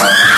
Ah!